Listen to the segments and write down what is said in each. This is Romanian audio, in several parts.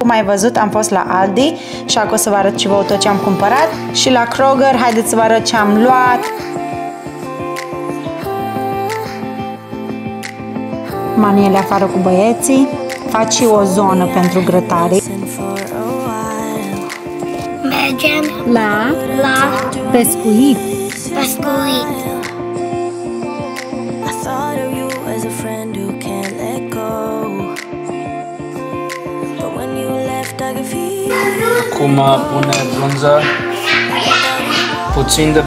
Cum ai văzut, am fost la Aldi și acum o să vă arăt și vouă tot ce am cumpărat. Și la Kroger, haideți să vă arăt ce am luat. Maniele afară cu băieții. Faci și o zonă pentru grătare. Mergem La la pescuit. pescuit. Acum pune brânză, puțin de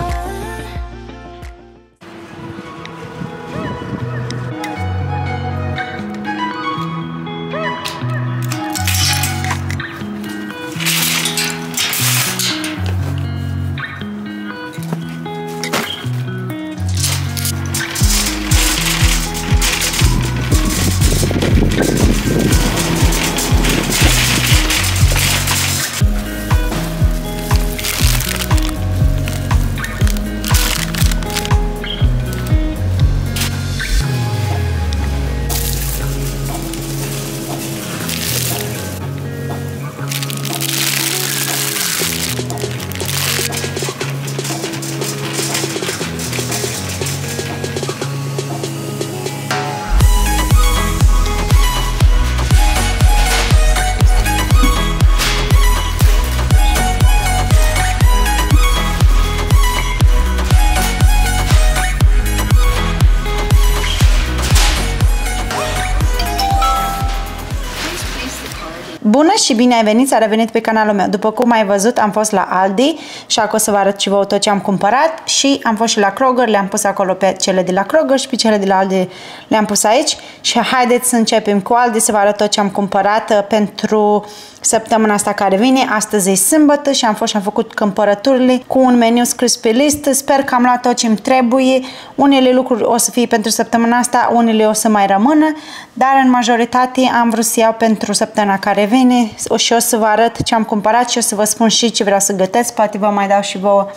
Bună și bine ai venit, s-a revenit pe canalul meu. După cum ai văzut, am fost la Aldi și acum o să vă arăt și vouă tot ce am cumpărat și am fost și la Kroger, le-am pus acolo pe cele de la Kroger și pe cele de la Aldi le-am pus aici și haideți să începem cu Aldi să vă arăt tot ce am cumpărat uh, pentru săptămâna asta care vine. Astăzi e sâmbătă și am fost și am făcut cumpărăturile cu un meniu scris pe listă. Sper că am luat tot ce îmi trebuie. Unele lucruri o să fie pentru săptămâna asta, unele o să mai rămână, dar în majoritate am vrut să iau pentru săptămâna care vine și o să vă arăt ce am cumpărat și o să vă spun și ce vreau să gătesc. Poate vă mai dau și vouă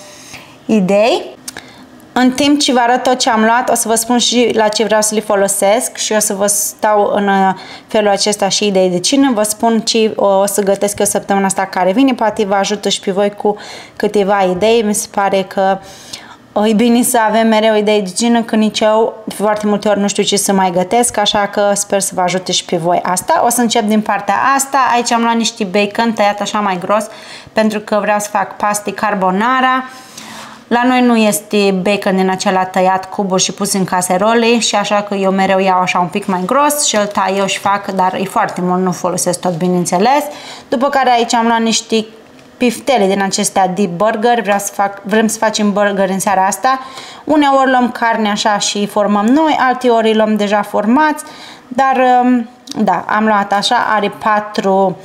idei. În timp ce vă arăt tot ce am luat, o să vă spun și la ce vreau să le folosesc și o să vă stau în uh, felul acesta și idei de cină. Vă spun ce o să gătesc eu săptămâna asta care vine, poate vă ajută și pe voi cu câteva idei. Mi se pare că e bine să avem mereu idei de cină, că nici eu foarte multe ori nu știu ce să mai gătesc, așa că sper să vă ajute și pe voi asta. O să încep din partea asta. Aici am luat niște bacon tăiat așa mai gros, pentru că vreau să fac paste carbonara. La noi nu este bacon din acela tăiat cuburi și pus în caserole și așa că eu mereu iau așa un pic mai gros și îl tai eu și fac, dar e foarte mult, nu folosesc tot bineînțeles. După care aici am luat niște piftele din acestea deep burger, vreau să fac, vrem să facem burger în seara asta. Uneori luăm carne așa și îi formăm noi, alte ori îi luăm deja formați, dar da, am luat așa, are patru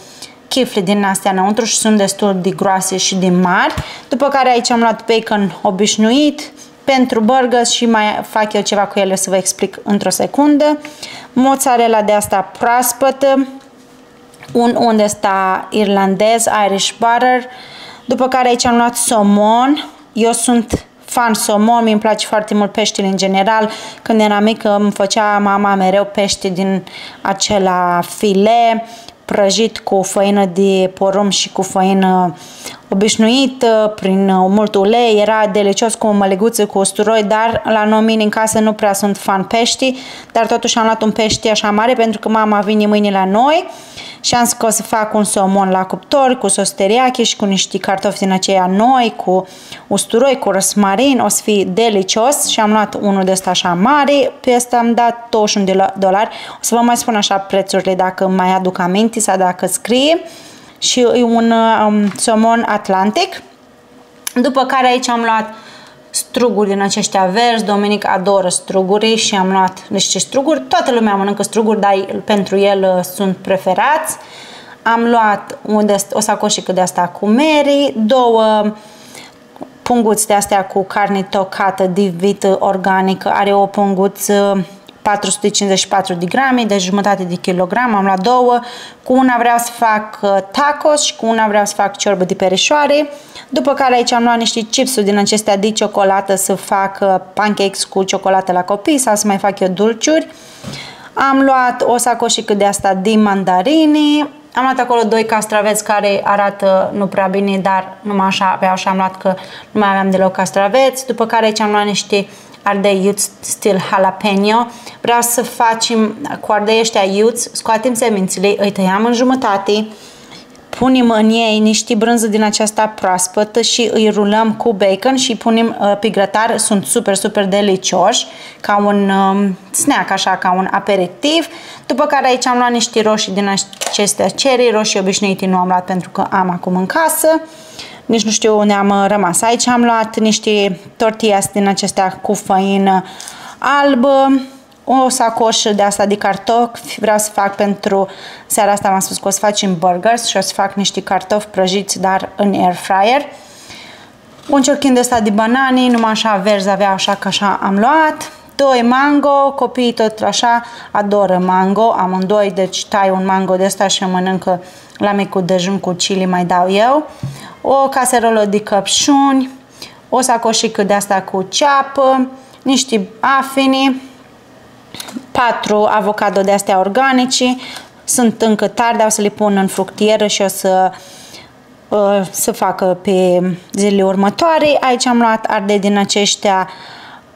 chifle din astea înăuntru și sunt destul de groase și de mari. După care aici am luat bacon obișnuit pentru burgers și mai fac eu ceva cu ele, o să vă explic într-o secundă. Mozzarella de asta proaspătă, un unde sta irlandez, Irish butter. După care aici am luat somon. Eu sunt fan somon, mi-mi place foarte mult peștele în general. Când eram mică îmi făcea mama mereu pește din acela file prăjit cu făină de porumb și cu făină obișnuită, prin mult ulei, era delicios cu o măleguță, cu usturoi, dar la noi în casă nu prea sunt fan pești, dar totuși am luat un pește așa mare pentru că mama vine mâine la noi și am zis că o să fac un somon la cuptor cu sos teriyaki și cu niște cartofi din aceia noi, cu usturoi, cu răsmarin, o să fie delicios și am luat unul de ăsta așa mare, pe ăsta am dat 21 de dolari, o să vă mai spun așa prețurile dacă mai aduc aminte sau dacă scrie. Și e un um, somon atlantic. După care aici am luat struguri din aceștia verzi. Dominic adoră struguri și am luat niște struguri. Toată lumea mănâncă struguri, dar pentru el uh, sunt preferați. Am luat unde, o sacoșică de asta cu meri, două punguți de astea cu carne tocată de vită organică. Are o punguță 454 de grame, deci jumătate de kilogram, am luat două. Cu una vreau să fac uh, tacos și cu una vreau să fac ciorbă de perișoare. După care aici am luat niște chipsuri din acestea de ciocolată să fac uh, pancakes cu ciocolată la copii sau să mai fac eu dulciuri. Am luat o sacoșică de asta de mandarini, Am luat acolo doi castraveți care arată nu prea bine, dar numai așa, pe așa am luat că nu mai aveam deloc castraveți. După care aici am luat niște ardei iuți stil jalapeno. Vreau să facem cu ardei ăștia iuți, scoatem semințele, îi tăiam în jumătate, punem în ei niște brânză din aceasta proaspătă și îi rulăm cu bacon și punem uh, pe grătar. Sunt super, super delicioși, ca un um, snack, așa, ca un aperitiv. După care aici am luat niște roșii din acestea cherry, roșii obișnuite nu am luat pentru că am acum în casă. Nici nu știu unde am uh, rămas. Aici am luat niște tortillas din acestea cu făină albă, o sacoșă de asta de cartofi, vreau să fac pentru seara asta, am spus că o să facem burgers și o să fac niște cartofi prăjiți, dar în air fryer. Un ciorchin de asta de banane, numai așa verzi avea, așa că așa am luat. Doi mango, copiii tot așa adoră mango, amândoi, deci tai un mango de asta și mănâncă la micul dejun cu chili, mai dau eu. O caserolă de căpșuni, o sacoșică de asta cu ceapă, niște afini, patru avocado de astea organice, sunt încă tari, o să le pun în fructieră și o să uh, să facă pe zilele următoare. Aici am luat ardei din aceștia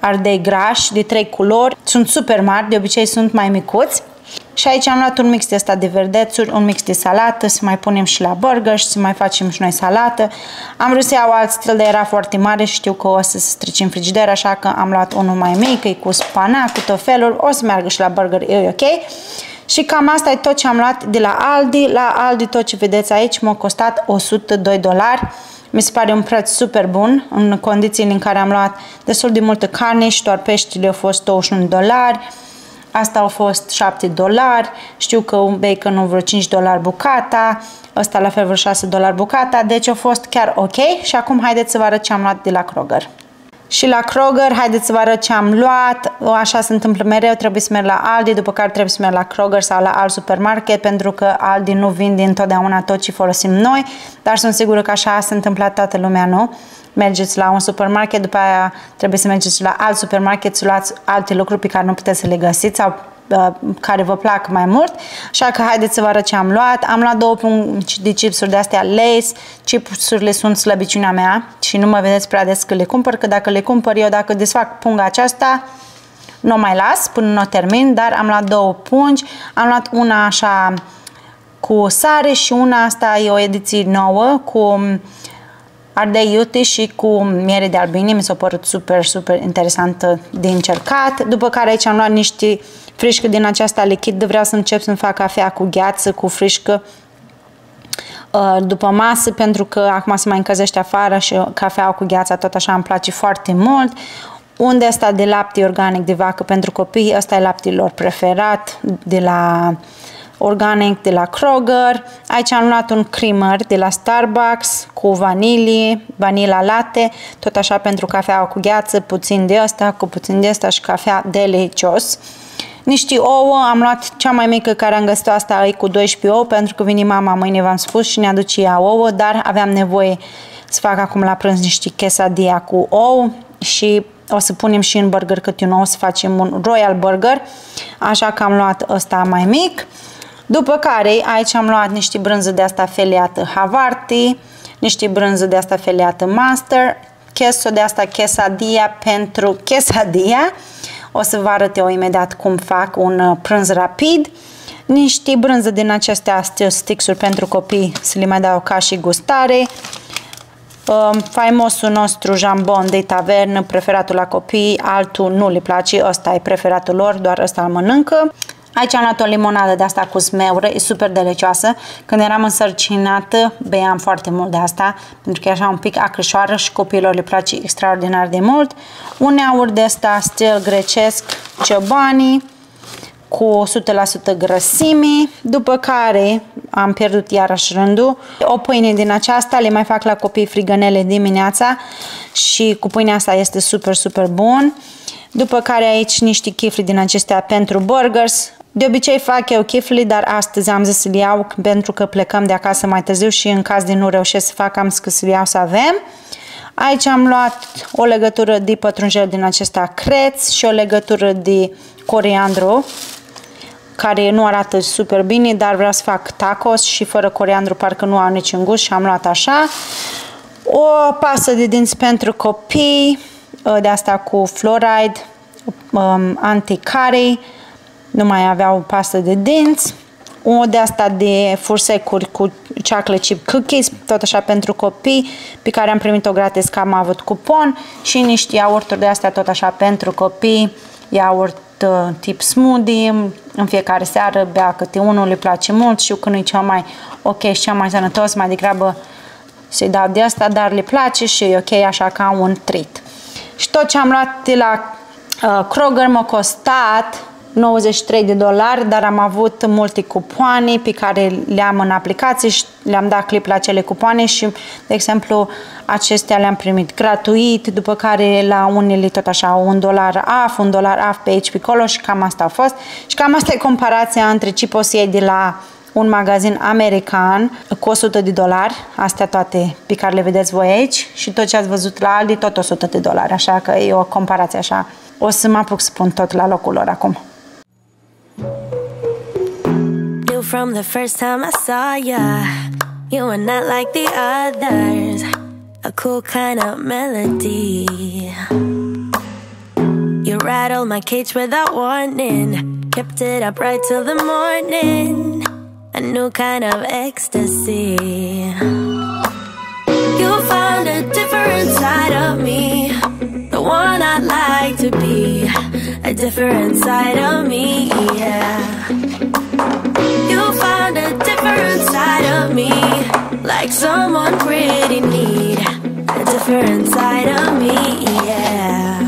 ardei grași de trei culori. Sunt super mari, de obicei sunt mai micuți. Și aici am luat un mix de asta de verdețuri, un mix de salată, să mai punem și la burger și să mai facem și noi salată. Am vrut să iau alt stil, dar era foarte mare și știu că o să se strice în frigider, așa că am luat unul mai mic, e cu spanac, cu tot felul, o să meargă și la burger, e ok. Și cam asta e tot ce am luat de la Aldi. La Aldi tot ce vedeți aici m-a costat 102 dolari. Mi se pare un preț super bun în condițiile în care am luat destul de multă carne și doar peștile au fost 21 dolari. Asta au fost 7 dolari, știu că un bacon vreo 5 dolari bucata, ăsta la fel vreo 6 dolari bucata, deci a fost chiar ok și acum haideți să vă arăt ce am luat de la Kroger. Și la Kroger, haideți să vă arăt ce am luat, așa se întâmplă mereu, trebuie să merg la Aldi, după care trebuie să merg la Kroger sau la alt supermarket, pentru că Aldi nu vinde întotdeauna tot ce folosim noi, dar sunt sigură că așa se întâmplă toată lumea, nu? mergeți la un supermarket, după aia trebuie să mergeți la alt supermarket să luați alte lucruri pe care nu puteți să le găsiți sau uh, care vă plac mai mult. Așa că haideți să vă arăt ce am luat. Am luat două pungi de chipsuri de astea Lace. Chipsurile sunt slăbiciunea mea și nu mă vedeți prea des că le cumpăr, că dacă le cumpăr eu, dacă desfac punga aceasta, nu o mai las până nu o termin, dar am luat două pungi. Am luat una așa cu sare și una asta e o ediție nouă cu ardei iute și cu miere de albine, mi s-a părut super, super interesant de încercat. După care aici am luat niște frișcă din aceasta lichid, vreau să încep să-mi fac cafea cu gheață, cu frișcă uh, după masă, pentru că acum se mai încălzește afară și cafea cu gheața tot așa îmi place foarte mult. Unde asta de lapte organic de vacă pentru copii, ăsta e laptele lor preferat de la uh, organic de la Kroger. Aici am luat un creamer de la Starbucks cu vanilie, vanila latte, tot așa pentru cafea cu gheață, puțin de asta, cu puțin de asta și cafea delicios. Niște ouă, am luat cea mai mică care am găsit asta e cu 12 ouă pentru că vine mama mâine v-am spus și ne aduce ea ouă, dar aveam nevoie să fac acum la prânz niște quesadilla cu ou și o să punem și în burger câte un ou să facem un royal burger, așa că am luat ăsta mai mic. După care aici am luat niște brânză de asta feliată Havarti, niște brânză de asta feliată Master, queso de asta quesadilla pentru quesadilla. O să vă arăt eu imediat cum fac un uh, prânz rapid. Niște brânză din acestea sticks-uri pentru copii să le mai dau ca și gustare. Um, faimosul nostru jambon de tavernă, preferatul la copii, altul nu le place, ăsta e preferatul lor, doar ăsta îl mănâncă. Aici am luat o limonadă de asta cu smeură, e super delicioasă. Când eram însărcinată, beam foarte mult de asta, pentru că e așa un pic acrișoară și copiilor le place extraordinar de mult. Uneauri de asta stil grecesc, ciobani, cu 100% grăsime, după care am pierdut iarăși rândul. O pâine din aceasta le mai fac la copii frigănele dimineața și cu pâinea asta este super, super bun. După care aici niște chifli din acestea pentru burgers, de obicei fac eu chifli, dar astăzi am zis să-l iau pentru că plecăm de acasă mai târziu și în caz de nu reușesc să fac, am zis că să-l iau să avem. Aici am luat o legătură de pătrunjel din acesta creț și o legătură de coriandru. care nu arată super bine, dar vreau să fac tacos și fără coriandru parcă nu au niciun gust și am luat așa. O pastă de dinți pentru copii, ă, de asta cu fluoride, um, anti-carie, nu mai aveau pastă de dinți, o de asta de fursecuri cu chocolate chip cookies, tot așa pentru copii, pe care am primit-o gratis că am avut cupon și niște iaurturi de astea tot așa pentru copii, iaurt uh, tip smoothie, în fiecare seară bea câte unul, le place mult, și că nu e cea mai ok și cea mai sănătos, mai degrabă să-i dau de asta, dar le place și e ok așa ca un treat. Și tot ce am luat de la uh, Kroger m-a costat 93 de dolari, dar am avut multe cupoane pe care le-am în aplicație și le-am dat clip la acele cupoane și, de exemplu, acestea le-am primit gratuit, după care la unele tot așa un dolar AF, un dolar AF pe aici pe acolo și cam asta a fost. Și cam asta e comparația între ce poți să iei de la un magazin american cu 100 de dolari, astea toate pe care le vedeți voi aici și tot ce ați văzut la Aldi, tot 100 de dolari, așa că e o comparație așa. O să mă apuc să pun tot la locul lor acum. Knew from the first time I saw ya, you were not like the others. A cool kind of melody. You rattled my cage without warning, kept it up right till the morning. A new kind of ecstasy. You found a different side of me, the one I'd like to be, a different side of me, yeah. You found a different side of me, like someone pretty neat, a different side of me, yeah.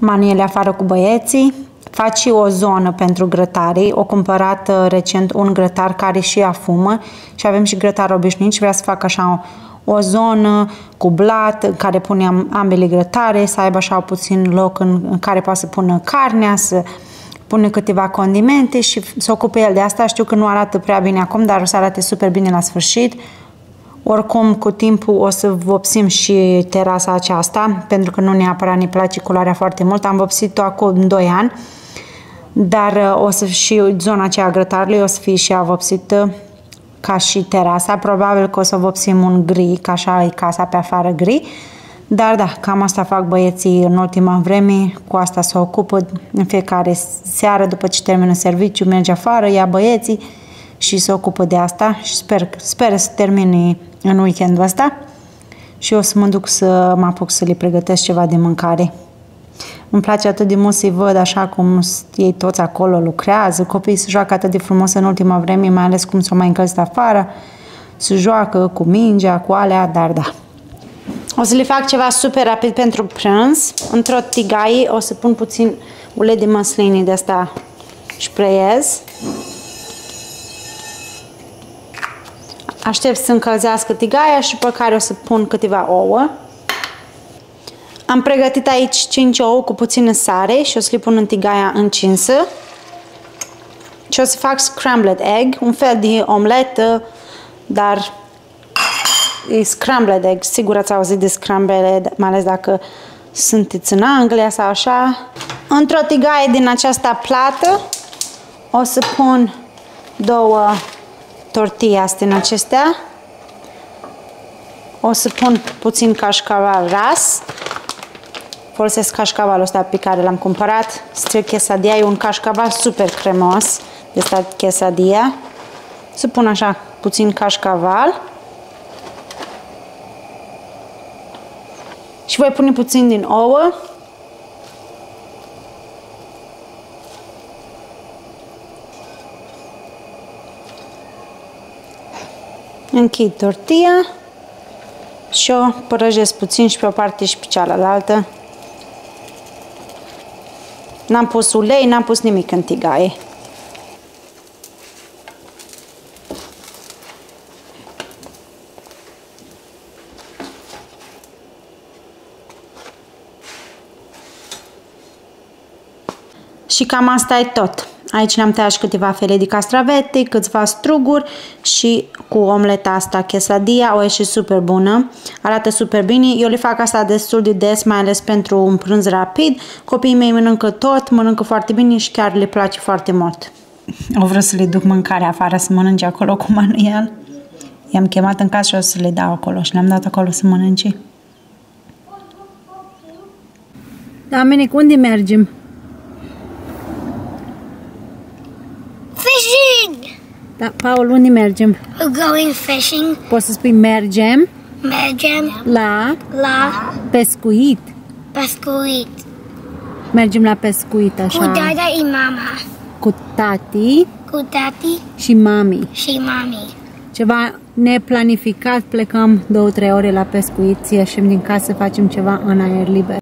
Maniele afară cu băieții, faci o zonă pentru grătare. O cumpărat uh, recent un grătar care și afumă și avem și grătar obișnuit și vrea să fac așa o, o zonă cu blat în care punem ambele grătare, să aibă așa puțin loc în, în care poate să pună carnea, să pune câteva condimente și să ocupe el de asta. Știu că nu arată prea bine acum, dar o să arate super bine la sfârșit. Oricum, cu timpul o să vopsim și terasa aceasta, pentru că nu neapărat ne place culoarea foarte mult. Am vopsit-o acum 2 ani, dar uh, o să și zona aceea a grătarului o să fie și ea vopsită ca și terasa. Probabil că o să vopsim un gri, ca așa e casa pe afară gri. Dar da, cam asta fac băieții în ultima vreme, cu asta se ocupă în fiecare seară după ce termină serviciu, merge afară, ia băieții și se ocupă de asta și sper, sper să termine în weekendul ăsta și o să mă duc să mă apuc să le pregătesc ceva de mâncare. Îmi place atât de mult să-i văd așa cum ei toți acolo lucrează, copiii se joacă atât de frumos în ultima vreme, mai ales cum s-au mai încălzit afară, se joacă cu mingea, cu alea, dar da. O să le fac ceva super rapid pentru prânz. Într-o tigaie o să pun puțin ulei de măsline de asta spreiez. Aștept să încălzească tigaia și pe care o să pun câteva ouă. Am pregătit aici 5 ouă cu puțină sare și o să le pun în tigaia încinsă. Și o să fac scrambled egg, un fel de omletă, dar e scrambled egg. Sigur ați auzit de scrambled, mai ales dacă sunteți în Anglia sau așa. Într-o tigaie din această plată o să pun două tortillas din acestea. O să pun puțin cașcaval ras. Folosesc cașcavalul ăsta pe care l-am cumpărat. Stric quesadilla, e un cașcaval super cremos de stat quesadilla. Să pun așa puțin cașcaval. Și voi pune puțin din ouă. Închid tortilla și o părăjesc puțin și pe o parte și pe cealaltă. N-am pus ulei, n-am pus nimic în tigaie. Și cam asta e tot. Aici ne-am tăiat și câteva felii de castravete, câțiva struguri și cu omleta asta quesadilla o ieșit super bună. Arată super bine. Eu le fac asta destul de des, mai ales pentru un prânz rapid. Copiii mei mănâncă tot, mănâncă foarte bine și chiar le place foarte mult. O vreau să le duc mâncare afară să mănânce acolo cu Manuel. I-am chemat în casă și o să le dau acolo și le-am dat acolo să mănânce. Dominic, unde mergem? Fishing! Da, Paul, unde mergem? We're going fishing. Poți să spui mergem Mergem la la pescuit. pescuit. Mergem la pescuit, Cu așa, dada și mama. cu tati Cu tati și mami. și mami. Ceva neplanificat, plecăm două, trei ore la pescuit, ieșim din casă, facem ceva în aer liber.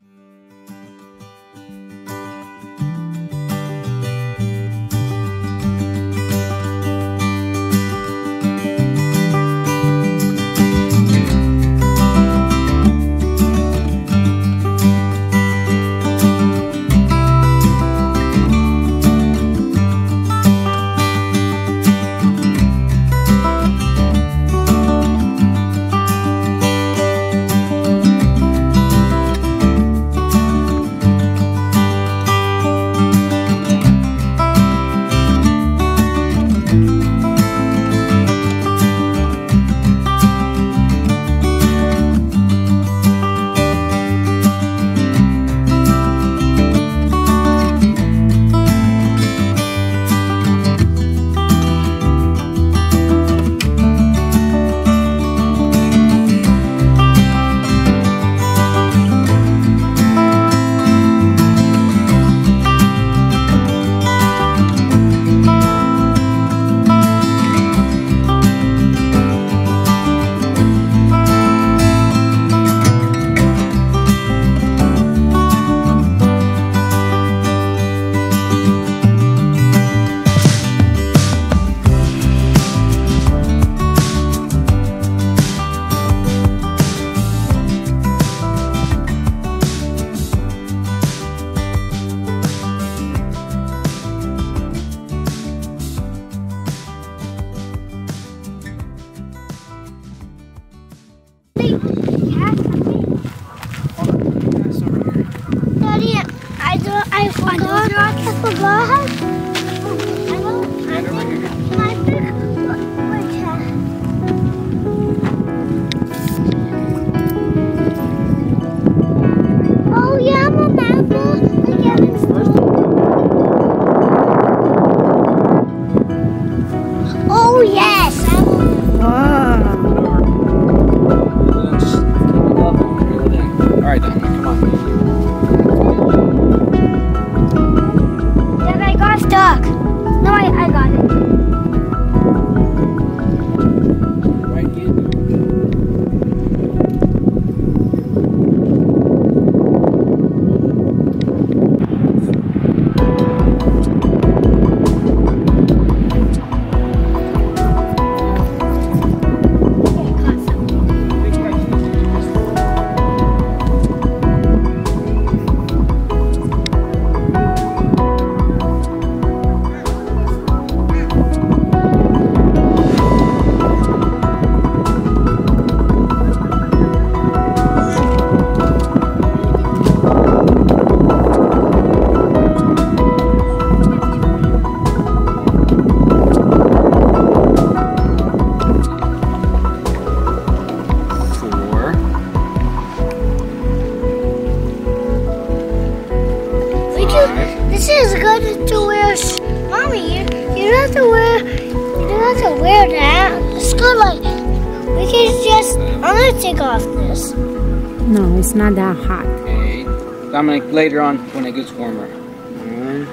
That hot. Okay. Dominic, later on when it gets warmer. One.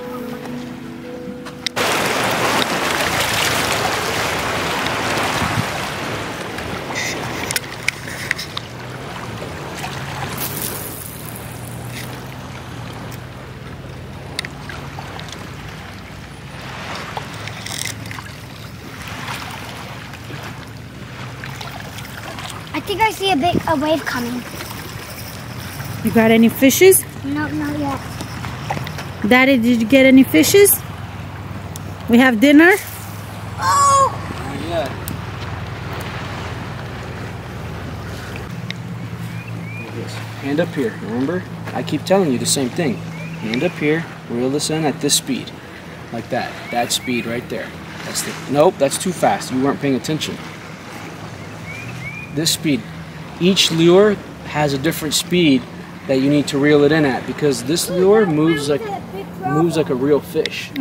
I think I see a big a wave coming. You got any fishes? No, not yet. Daddy, did you get any fishes? We have dinner? Oh! Not yet. Hand up here, remember? I keep telling you the same thing. Hand up here, reel this in at this speed. Like that. That speed right there. That's the Nope, that's too fast. You weren't paying attention. This speed. Each lure has a different speed that you need to reel it in at because this lure moves like moves like a real fish.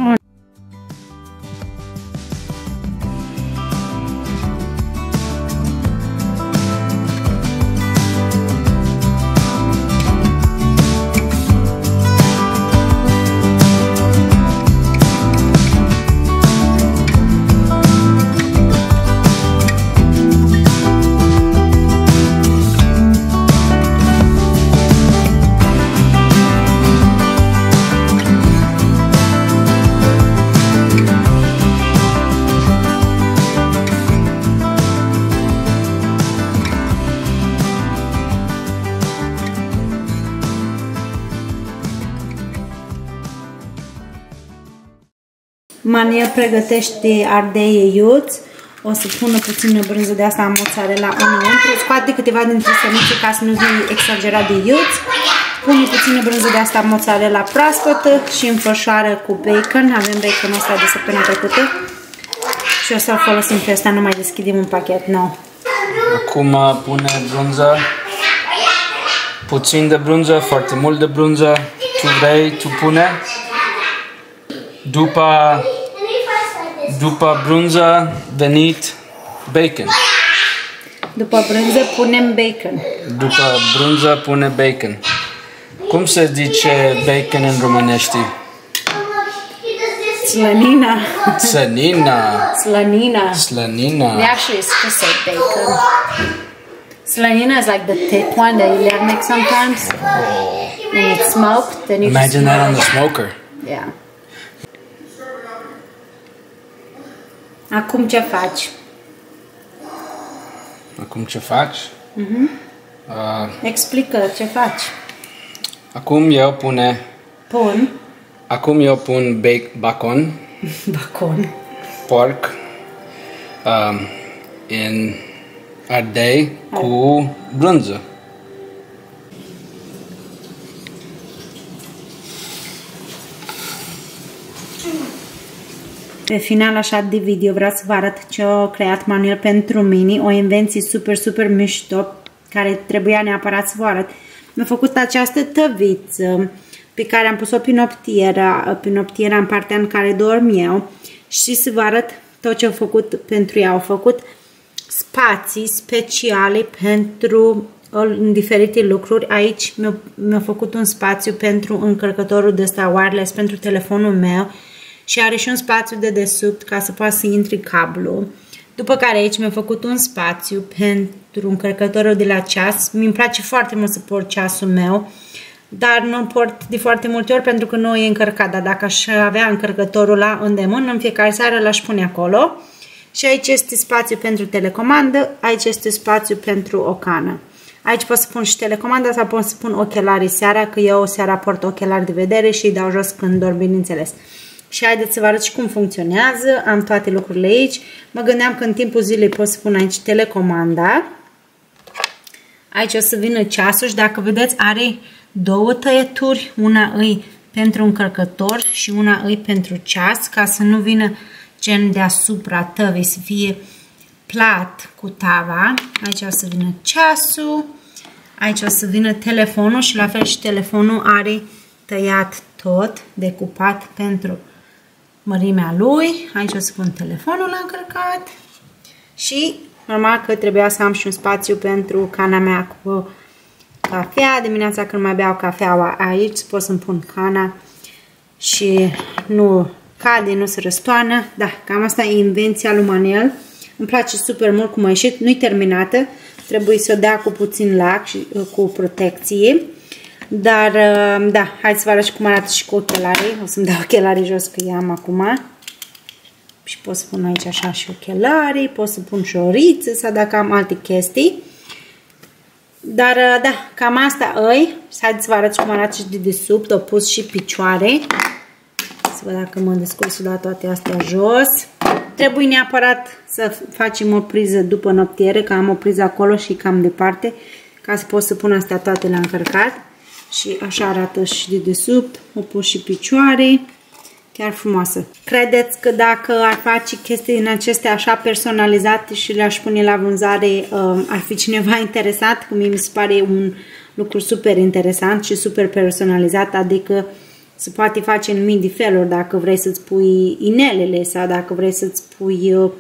Mania pregătește ardei iuți. O să pună puțină brânză de asta mozzarella înăuntru. Scoate câteva dintre sănițe ca să nu fie exagerat de iuți. Pune puțină brânză de asta mozzarella proaspătă și înfășoară cu bacon. Avem baconul ăsta de săptămâna trecută. Și o să-l folosim pe ăsta, nu mai deschidem un pachet nou. Acum pune brânză. Puțin de brânză, foarte mult de brânză. Tu vrei, tu pune. După, după brânză venit bacon. După brânză punem bacon. După brânză pune bacon. Cum se zice bacon în românește? Slănina. Slănina. Slănina. Slănina. They actually used to say bacon. Slanina is like the thick one that you make sometimes. When it's smoked, then you just Imagine that on the smell smoker. it. Yeah. Acum ce faci? Acum ce faci? Uh, Explică ce faci. acum eu pune Pun Acum eu pun bake, bacon, bacon. porc, um, în ardei cu brânză. Pe final așa de video vreau să vă arăt ce a creat Manuel pentru mine, o invenție super, super mișto care trebuia neapărat să vă arăt. Mi-a făcut această tăviță pe care am pus-o pe noptiera, pe noptiera în partea în care dorm eu și să vă arăt tot ce au făcut pentru ea. Au făcut spații speciale pentru în diferite lucruri. Aici mi-a, mi făcut un spațiu pentru încărcătorul de ăsta wireless pentru telefonul meu și are și un spațiu de desubt ca să poată să intri cablu. După care aici mi-a făcut un spațiu pentru încărcătorul de la ceas. Mi-mi place foarte mult să port ceasul meu, dar nu port de foarte multe ori pentru că nu e încărcat. Dar dacă aș avea încărcătorul la îndemână, în fiecare seară l-aș pune acolo. Și aici este spațiu pentru telecomandă, aici este spațiu pentru o cană. Aici pot să pun și telecomanda sau pot să pun ochelarii seara, că eu seara port ochelari de vedere și îi dau jos când dorm, bineînțeles. Și haideți să vă arăt și cum funcționează. Am toate lucrurile aici. Mă gândeam că în timpul zilei pot să pun aici telecomanda. Aici o să vină ceasul și dacă vedeți are două tăieturi. Una îi pentru încărcător și una îi pentru ceas, ca să nu vină gen deasupra tăvei, să fie plat cu tava. Aici o să vină ceasul. Aici o să vină telefonul și la fel și telefonul are tăiat tot, decupat pentru mărimea lui. Aici o să pun telefonul la încărcat și normal că trebuia să am și un spațiu pentru cana mea cu cafea. Dimineața când mai beau cafeaua aici pot să-mi pun cana și nu cade, nu se răstoană. Da, cam asta e invenția lui Manel. Îmi place super mult cum a ieșit. Nu-i terminată. Trebuie să o dea cu puțin lac și cu protecție. Dar, da, hai să vă arăt și cum arată și cu ochelarii. O să-mi dau ochelarii jos că i-am acum. Și pot să pun aici așa și ochelarii, pot să pun și oriță sau dacă am alte chestii. Dar, da, cam asta îi. Haideți să vă arăt și cum arată și de desubt. Au pus și picioare. Să văd dacă mă descurc să da toate astea jos. Trebuie neapărat să facem o priză după noptiere, că am o priză acolo și cam departe, ca să pot să pun astea toate la încărcat. Și așa arată și de desubt, o pus și picioare, chiar frumoasă. Credeți că dacă ar face chestii din acestea așa personalizate și le-aș pune la vânzare, uh, ar fi cineva interesat? Că mie mi se pare un lucru super interesant și super personalizat, adică se poate face în mii de feluri dacă vrei să-ți pui inelele sau dacă vrei să-ți pui uh,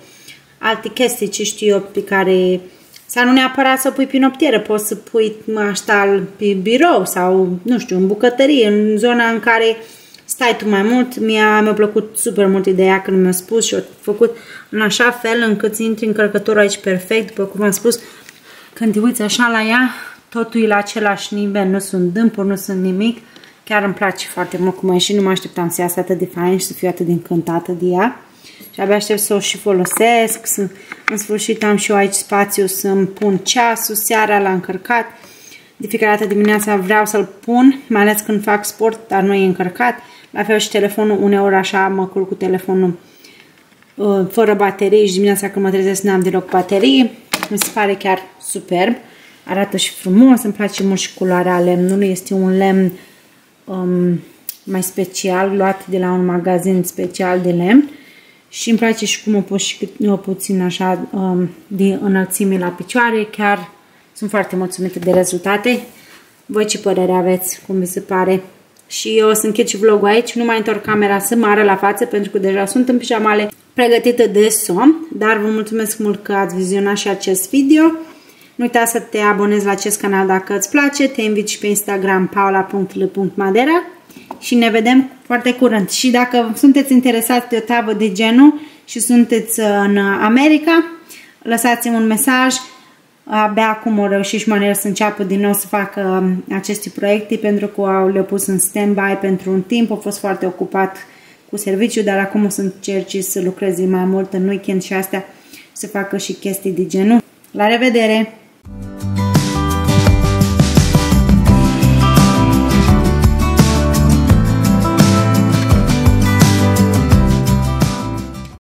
alte chestii, ce știu eu, pe care sau nu neapărat să pui pe noptieră, poți să pui maștal pe birou sau, nu știu, în bucătărie, în zona în care stai tu mai mult. Mi-a, mi-a plăcut super mult ideea când mi-a spus și a făcut în așa fel încât intri încărcătorul aici perfect, după cum am spus, când te uiți așa la ea, totul e la același nivel, nu sunt dâmpuri, nu sunt nimic. Chiar îmi place foarte mult cum e și nu mă așteptam să iasă atât de fain și să fiu atât de încântată de ea. Și abia aștept să o și folosesc. Să, în sfârșit am și eu aici spațiu să-mi pun ceasul seara la încărcat. De fiecare dată dimineața vreau să-l pun, mai ales când fac sport, dar nu e încărcat. La fel și telefonul, uneori așa mă culc cu telefonul uh, fără baterie și dimineața când mă trezesc n-am deloc baterie. Mi se pare chiar superb. Arată și frumos, îmi place mult și culoarea lemnului. Este un lemn um, mai special, luat de la un magazin special de lemn. Și îmi place și cum o pus și o puțin așa um, de înălțime la picioare. Chiar sunt foarte mulțumită de rezultate. Voi ce părere aveți? Cum vi se pare? Și eu o să închid și vlogul aici. Nu mai întorc camera să mă la față pentru că deja sunt în pijamale pregătită de somn. Dar vă mulțumesc mult că ați vizionat și acest video. Nu uita să te abonezi la acest canal dacă îți place. Te invit și pe Instagram paula.l.madera și ne vedem foarte curând. Și dacă sunteți interesați de o tavă de genul și sunteți în America, lăsați-mi un mesaj. Abia acum au reușit și manieră să înceapă din nou să facă um, aceste proiecte pentru că au le pus în stand-by pentru un timp. Au fost foarte ocupat cu serviciu, dar acum o să încerci să lucreze mai mult în weekend și astea să facă și chestii de genul. La revedere!